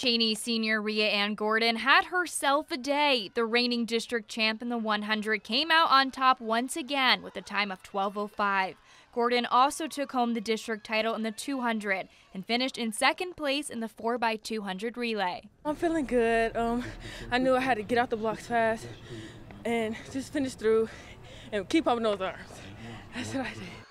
Chaney senior Rhiea Ann Gordon had herself a day. The reigning district champ in the 100 came out on top once again with a time of 12.05. Gordon also took home the district title in the 200 and finished in second place in the 4x200 relay. I'm feeling good. Um, I knew I had to get out the blocks fast and just finish through and keep up those arms. That's what I did.